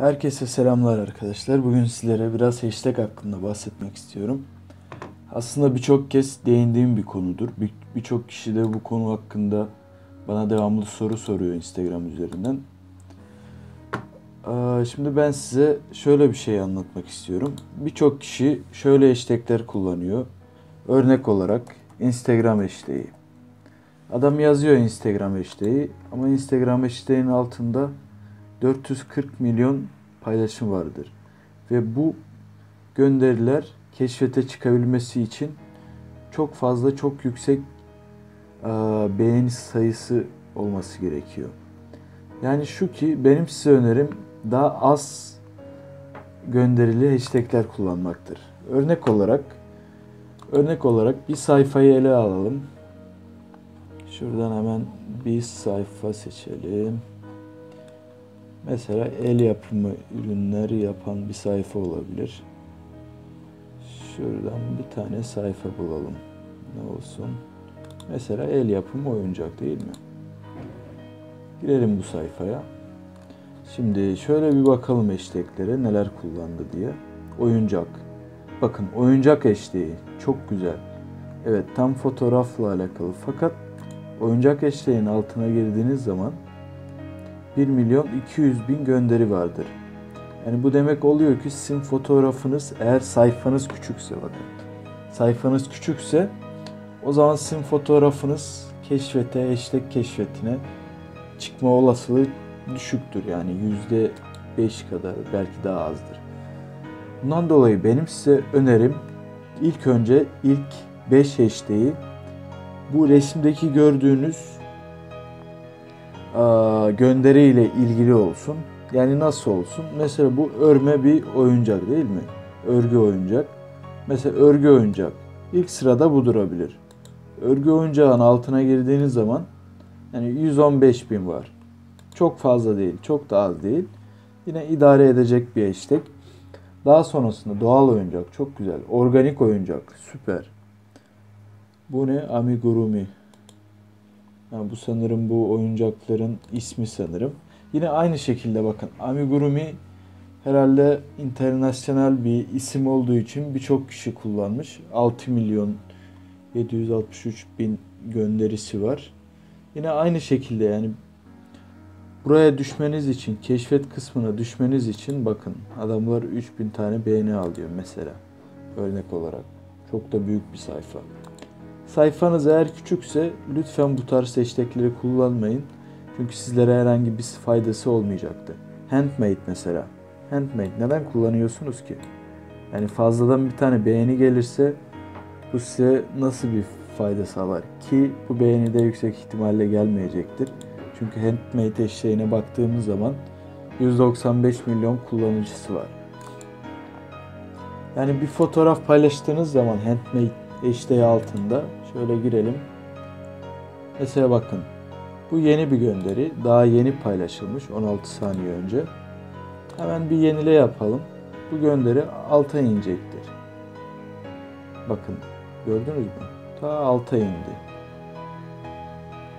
Herkese selamlar arkadaşlar. Bugün sizlere biraz hashtag hakkında bahsetmek istiyorum. Aslında birçok kez değindiğim bir konudur. Bir- Birçok kişi de bu konu hakkında bana devamlı soru soruyor Instagram üzerinden. Aa, Şimdi ben size şöyle bir şey anlatmak istiyorum. Birçok kişi şöyle hashtagler kullanıyor. Örnek olarak Instagram hashtag'i. Adam yazıyor Instagram hashtag'i ama Instagram hashtag'in altında 440 milyon paylaşım vardır. Ve bu gönderiler keşfete çıkabilmesi için çok fazla çok yüksek eee, beğeni sayısı olması gerekiyor. Yani şu ki benim size önerim daha az gönderili hashtagler kullanmaktır. Örnek olarak örnek olarak bir sayfayı ele alalım. Şuradan hemen bir sayfa seçelim. Mesela el yapımı ürünleri yapan bir sayfa olabilir. Şuradan bir tane sayfa bulalım. Ne olsun? Mesela el yapımı oyuncak değil mi? Girelim bu sayfaya. Şimdi şöyle bir bakalım hashtaglere neler kullandı diye. Oyuncak. Bakın oyuncak hashtag'i çok güzel. Evet tam fotoğrafla alakalı fakat oyuncak hashtag'in altına girdiğiniz zaman 1 milyon 200 bin gönderi vardır. Yani bu demek oluyor ki sizin fotoğrafınız eğer sayfanız küçükse bakın. Sayfanız küçükse o zaman sizin fotoğrafınız keşfete, hashtag keşfetine çıkma olasılığı düşüktür. Yani yüzde beş kadar belki daha azdır. Bundan dolayı benim size önerim ilk önce ilk 5 hashtag'i bu resimdeki gördüğünüz gönderiyle ilgili olsun. Yani nasıl olsun? Mesela bu örme bir oyuncak değil mi? Örgü oyuncak. Mesela örgü oyuncak. İlk sırada bu durabilir. Örgü oyuncağın altına girdiğiniz zaman yani 115 bin var. Çok fazla değil, çok da az değil. Yine idare edecek bir hashtag. Daha sonrasında doğal oyuncak çok güzel. Organik oyuncak süper. Bu ne? Amigurumi. Yani bu sanırım bu oyuncakların ismi sanırım. Yine aynı şekilde bakın amigurumi herhalde internasyonel bir isim olduğu için birçok kişi kullanmış. 6 milyon 763 bin gönderisi var. Yine aynı şekilde yani buraya düşmeniz için, keşfet kısmına düşmeniz için bakın adamlar 3000 tane beğeni alıyor mesela örnek olarak. Çok da büyük bir sayfa. Sayfanız eğer küçükse lütfen bu tarz hashtagleri kullanmayın. Çünkü sizlere herhangi bir faydası olmayacaktır. Handmade mesela. Handmade neden kullanıyorsunuz ki? Yani fazladan bir tane beğeni gelirse bu size nasıl bir fayda sağlar? Ki bu beğeni de yüksek ihtimalle gelmeyecektir. Çünkü handmade hashtag'ine baktığımız zaman 195 milyon kullanıcısı var. Yani bir fotoğraf paylaştığınız zaman handmade hashtag altında şöyle girelim. Mesela bakın bu yeni bir gönderi. Daha yeni paylaşılmış 16 saniye önce. Hemen bir yenile yapalım. Bu gönderi alta inecektir. Bakın gördünüz mü? Ta alta indi.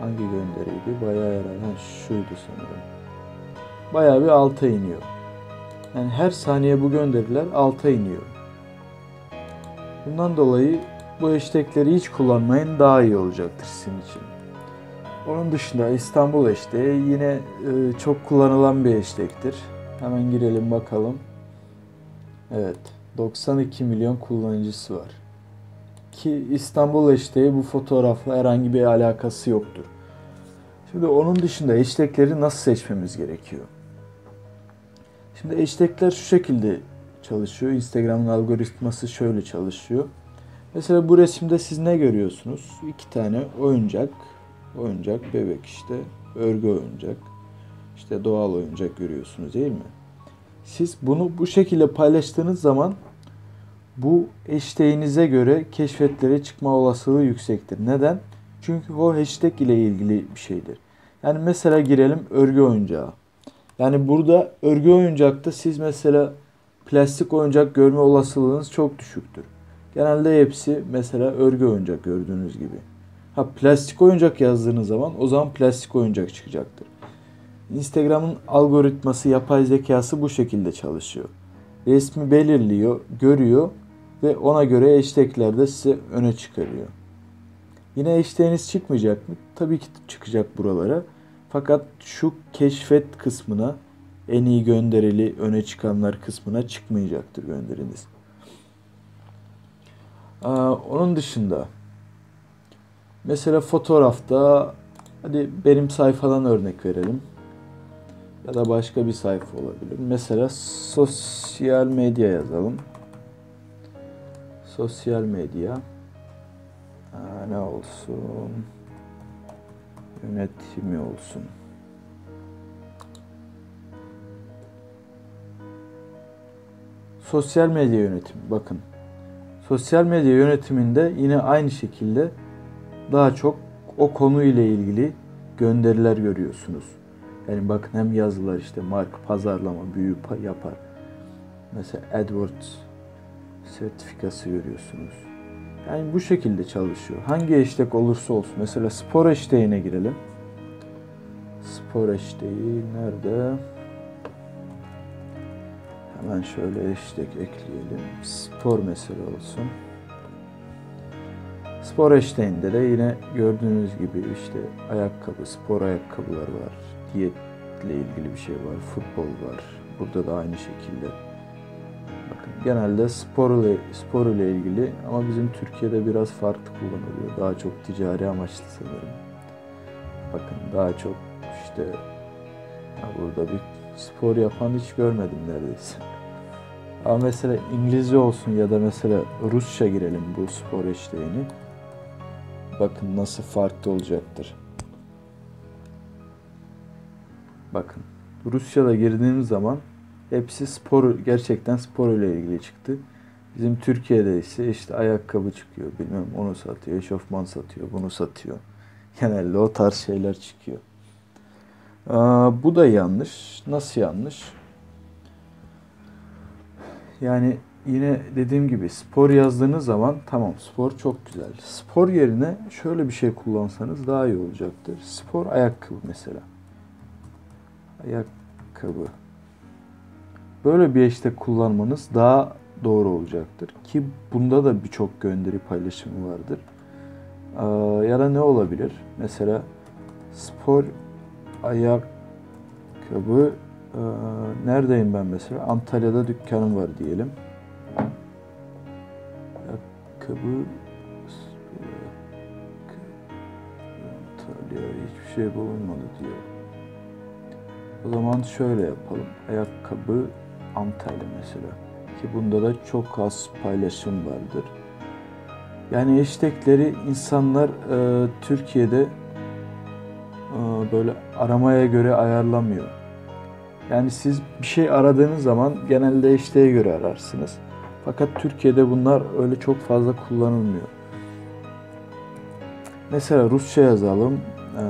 Hangi gönderiydi? Bayağı herhalde. Ha, şuydu sanırım. Bayağı bir alta iniyor. Yani her saniye bu gönderiler alta iniyor. Bundan dolayı bu hashtagleri hiç kullanmayın daha iyi olacaktır sizin için. Onun dışında İstanbul hashtag'i yine e, çok kullanılan bir hashtag'tir. Hemen girelim bakalım. Evet, 92 milyon kullanıcısı var. Ki İstanbul hashtag'i bu fotoğrafla herhangi bir alakası yoktur. Şimdi onun dışında hashtagleri nasıl seçmemiz gerekiyor? Şimdi hashtagler şu şekilde çalışıyor. Instagram'ın algoritması şöyle çalışıyor. Mesela bu resimde siz ne görüyorsunuz? İki tane oyuncak, oyuncak, bebek işte, örgü oyuncak, işte doğal oyuncak görüyorsunuz değil mi? Siz bunu bu şekilde paylaştığınız zaman bu hashtag'inize göre keşfetlere çıkma olasılığı yüksektir. Neden? Çünkü o hashtag ile ilgili bir şeydir. Yani mesela girelim örgü oyuncağı. Yani burada örgü oyuncakta siz mesela plastik oyuncak görme olasılığınız çok düşüktür. Genelde hepsi mesela örgü oyuncak gördüğünüz gibi. Ha plastik oyuncak yazdığınız zaman o zaman plastik oyuncak çıkacaktır. Instagram'ın algoritması, yapay zekası bu şekilde çalışıyor. Resmi belirliyor, görüyor ve ona göre hashtagler de size öne çıkarıyor. Yine hashtaginiz çıkmayacak mı? Tabii ki çıkacak buralara. Fakat şu keşfet kısmına en iyi gönderili öne çıkanlar kısmına çıkmayacaktır gönderiniz. Aa, onun dışında mesela fotoğrafta hadi benim sayfadan örnek verelim. Ya da başka bir sayfa olabilir. Mesela sosyal medya yazalım. Sosyal medya. Aa, ne olsun? Yönetimi olsun. Sosyal medya yönetimi. Bakın. Sosyal medya yönetiminde yine aynı şekilde daha çok o konu ile ilgili gönderiler görüyorsunuz. Yani bakın hem yazılar işte marka pazarlama büyü yapar. Mesela AdWords sertifikası görüyorsunuz. Yani bu şekilde çalışıyor. Hangi hashtag olursa olsun. Mesela spor hashtag'ine girelim. Spor hashtag'i nerede? Hemen şöyle hashtag ekleyelim. Spor mesela olsun. Spor hashtag'inde de yine gördüğünüz gibi işte ayakkabı, spor ayakkabılar var. Diyetle ilgili bir şey var. Futbol var. Burada da aynı şekilde. Bakın genelde spor ile, spor ile ilgili ama bizim Türkiye'de biraz farklı kullanılıyor. Daha çok ticari amaçlı sanırım. Bakın daha çok işte burada bir spor yapan hiç görmedim neredeyse. Ama mesela İngilizce olsun ya da mesela Rusça girelim bu spor eşleğini. Bakın nasıl farklı olacaktır. Bakın Rusça'da girdiğimiz zaman hepsi spor gerçekten spor ile ilgili çıktı. Bizim Türkiye'de ise işte ayakkabı çıkıyor bilmem onu satıyor, eşofman satıyor, bunu satıyor. Genelde o tarz şeyler çıkıyor. Aa, bu da yanlış. Nasıl yanlış? Yani yine dediğim gibi spor yazdığınız zaman tamam spor çok güzel. Spor yerine şöyle bir şey kullansanız daha iyi olacaktır. Spor ayakkabı mesela. Ayakkabı. Böyle bir işte kullanmanız daha doğru olacaktır. Ki bunda da birçok gönderi paylaşımı vardır. Ee, ya da ne olabilir? Mesela spor ayakkabı ee, neredeyim ben mesela? Antalya'da dükkanım var diyelim. Ayakkabı Antalya hiçbir şey bulunmadı diyor. O zaman şöyle yapalım. Ayakkabı Antalya mesela. Ki bunda da çok az paylaşım vardır. Yani hashtagleri insanlar e, Türkiye'de e, böyle aramaya göre ayarlamıyor. Yani siz bir şey aradığınız zaman genelde hashtag'e göre ararsınız. Fakat Türkiye'de bunlar öyle çok fazla kullanılmıyor. Mesela Rusça yazalım. Ee,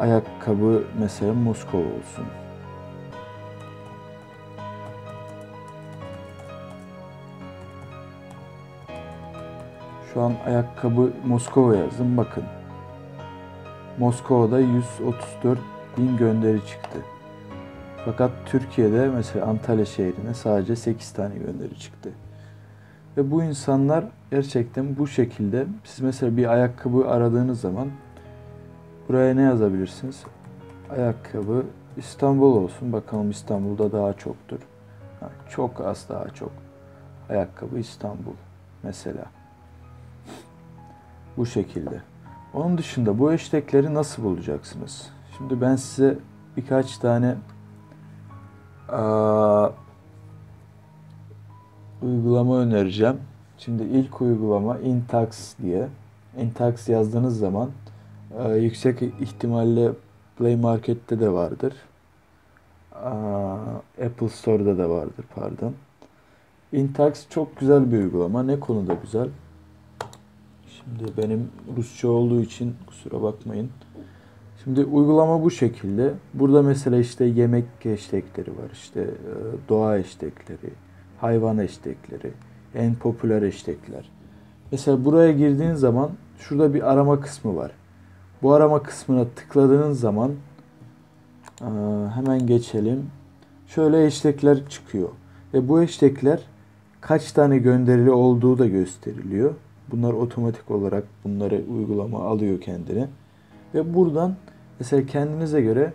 ayakkabı mesela Moskova olsun. Şu an ayakkabı Moskova yazdım bakın. Moskova'da 134 bin gönderi çıktı. Fakat Türkiye'de mesela Antalya şehrine sadece 8 tane gönderi çıktı. Ve bu insanlar gerçekten bu şekilde siz mesela bir ayakkabı aradığınız zaman buraya ne yazabilirsiniz? Ayakkabı İstanbul olsun. Bakalım İstanbul'da daha çoktur. çok az daha çok. Ayakkabı İstanbul mesela. Bu şekilde. Onun dışında bu hashtagleri nasıl bulacaksınız? Şimdi ben size birkaç tane aa, uygulama önereceğim. Şimdi ilk uygulama Intax diye. Intax yazdığınız zaman e, yüksek ihtimalle Play Market'te de vardır. Aa, Apple Store'da da vardır pardon. Intax çok güzel bir uygulama. Ne konuda güzel? Şimdi benim Rusça olduğu için kusura bakmayın. Şimdi uygulama bu şekilde. Burada mesela işte yemek hashtagleri var. İşte e, doğa hashtagleri, hayvan hashtagleri, en popüler hashtagler. Mesela buraya girdiğin zaman şurada bir arama kısmı var. Bu arama kısmına tıkladığınız zaman e, hemen geçelim. Şöyle hashtagler çıkıyor. Ve bu hashtagler kaç tane gönderili olduğu da gösteriliyor. Bunlar otomatik olarak bunları uygulama alıyor kendine. Ve buradan mesela kendinize göre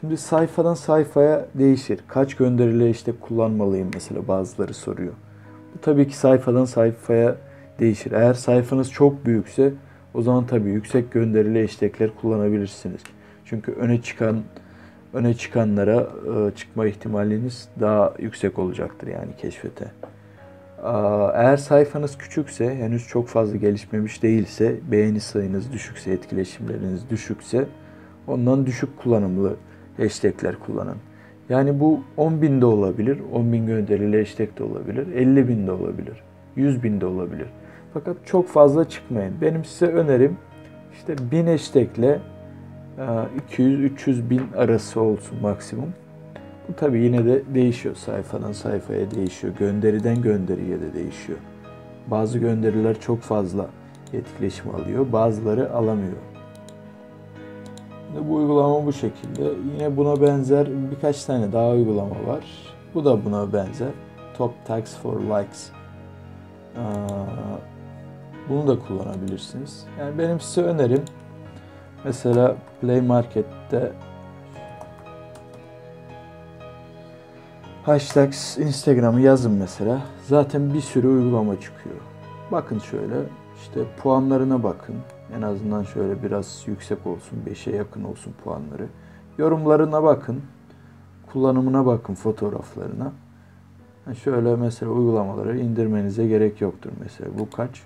şimdi sayfadan sayfaya değişir. Kaç gönderili işte kullanmalıyım mesela bazıları soruyor. Bu tabii ki sayfadan sayfaya değişir. Eğer sayfanız çok büyükse o zaman tabii yüksek gönderili hashtagler kullanabilirsiniz. Çünkü öne çıkan öne çıkanlara e, çıkma ihtimaliniz daha yüksek olacaktır yani keşfete. Eğer sayfanız küçükse, henüz çok fazla gelişmemiş değilse, beğeni sayınız düşükse, etkileşimleriniz düşükse ondan düşük kullanımlı hashtagler kullanın. Yani bu 10 bin de olabilir, 10 bin gönderili hashtag de olabilir, 50 bin de olabilir, 100 bin de olabilir. Fakat çok fazla çıkmayın. Benim size önerim işte 1000 hashtag ile 200-300 bin arası olsun maksimum. Tabii yine de değişiyor. Sayfadan sayfaya değişiyor. Gönderiden gönderiye de değişiyor. Bazı gönderiler çok fazla etkileşim alıyor. Bazıları alamıyor. Bu uygulama bu şekilde. Yine buna benzer birkaç tane daha uygulama var. Bu da buna benzer. Top Tags for Likes. Bunu da kullanabilirsiniz. Yani benim size önerim mesela Play Market'te Hashtag Instagram'ı yazın mesela. Zaten bir sürü uygulama çıkıyor. Bakın şöyle işte puanlarına bakın. En azından şöyle biraz yüksek olsun, 5'e yakın olsun puanları. Yorumlarına bakın. Kullanımına bakın fotoğraflarına. Şöyle mesela uygulamaları indirmenize gerek yoktur mesela. Bu kaç?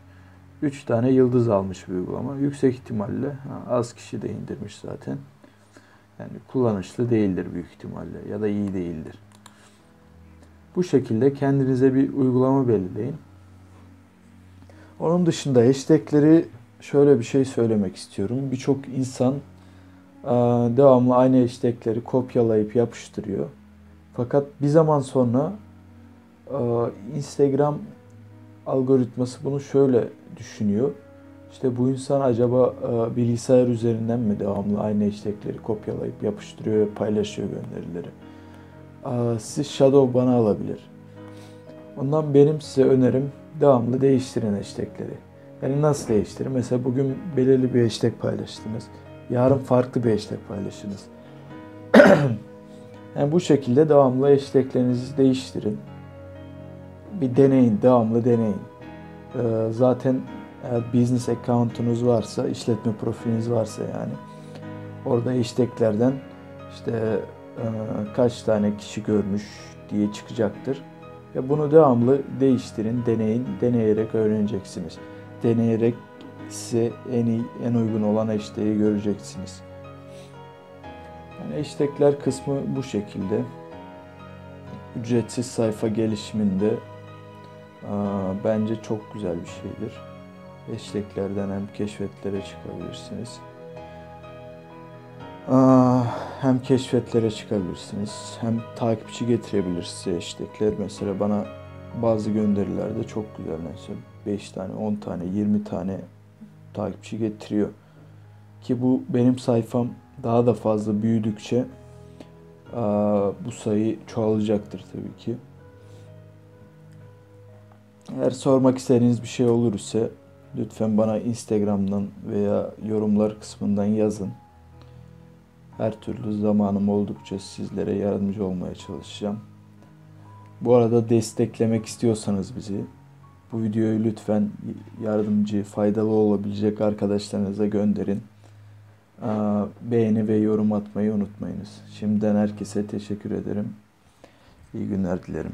3 tane yıldız almış bir uygulama. Yüksek ihtimalle az kişi de indirmiş zaten. Yani kullanışlı değildir büyük ihtimalle ya da iyi değildir. Bu şekilde kendinize bir uygulama belirleyin. Onun dışında hashtagleri şöyle bir şey söylemek istiyorum. Birçok insan devamlı aynı hashtagleri kopyalayıp yapıştırıyor. Fakat bir zaman sonra Instagram algoritması bunu şöyle düşünüyor. İşte bu insan acaba bilgisayar üzerinden mi devamlı aynı hashtagleri kopyalayıp yapıştırıyor ve paylaşıyor gönderileri siz Shadow bana alabilir. Ondan benim size önerim devamlı değiştirin hashtagleri. Yani nasıl değiştirin? Mesela bugün belirli bir hashtag paylaştınız. Yarın farklı bir hashtag paylaşınız. yani bu şekilde devamlı hashtaglerinizi değiştirin. Bir deneyin, devamlı deneyin. Zaten eğer business account'unuz varsa, işletme profiliniz varsa yani orada hashtaglerden işte kaç tane kişi görmüş diye çıkacaktır. Ya bunu devamlı değiştirin, deneyin, deneyerek öğreneceksiniz. Deneyerek size en iyi, en uygun olan hashtag'i göreceksiniz. Yani hashtagler kısmı bu şekilde. Ücretsiz sayfa gelişiminde bence çok güzel bir şeydir. Hashtaglerden hem keşfetlere çıkabilirsiniz hem keşfetlere çıkabilirsiniz hem takipçi getirebilir size hashtagler. Mesela bana bazı gönderilerde çok güzel mesela 5 tane, 10 tane, 20 tane takipçi getiriyor. Ki bu benim sayfam daha da fazla büyüdükçe bu sayı çoğalacaktır tabii ki. Eğer sormak istediğiniz bir şey olur ise lütfen bana Instagram'dan veya yorumlar kısmından yazın. Her türlü zamanım oldukça sizlere yardımcı olmaya çalışacağım. Bu arada desteklemek istiyorsanız bizi bu videoyu lütfen yardımcı, faydalı olabilecek arkadaşlarınıza gönderin. Beğeni ve yorum atmayı unutmayınız. Şimdiden herkese teşekkür ederim. İyi günler dilerim.